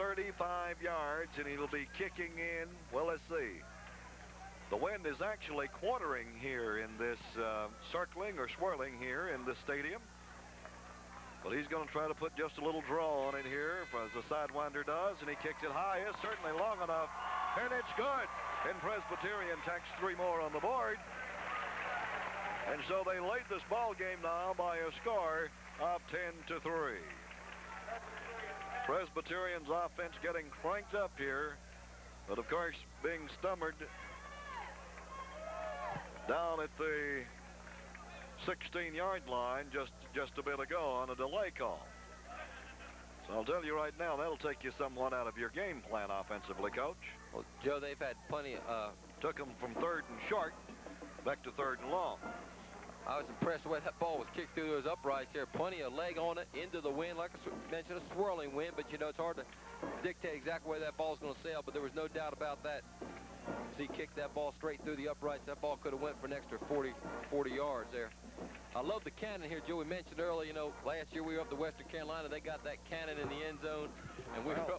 35 yards, and he'll be kicking in. Well, let's see. The wind is actually quartering here in this uh, circling or swirling here in the stadium. But he's going to try to put just a little draw on it here as the sidewinder does, and he kicks it high. It's certainly long enough, and it's good. And Presbyterian tacks three more on the board. And so they lead this ball game now by a score of 10 to 3. Presbyterian's offense getting cranked up here, but of course being stummered down at the 16-yard line just, just a bit ago on a delay call. So I'll tell you right now, that'll take you somewhat out of your game plan offensively, Coach. Well, Joe, they've had plenty of... Uh, Took them from third and short back to third and long. I was impressed with that ball was kicked through those uprights there. Plenty of leg on it, into the wind, like I mentioned, a swirling wind, but, you know, it's hard to dictate exactly where that ball's going to sail, but there was no doubt about that. So he kicked that ball straight through the uprights. That ball could have went for an extra 40, 40 yards there. I love the cannon here, Joe. We mentioned earlier, you know, last year we were up to Western Carolina. They got that cannon in the end zone, and we were up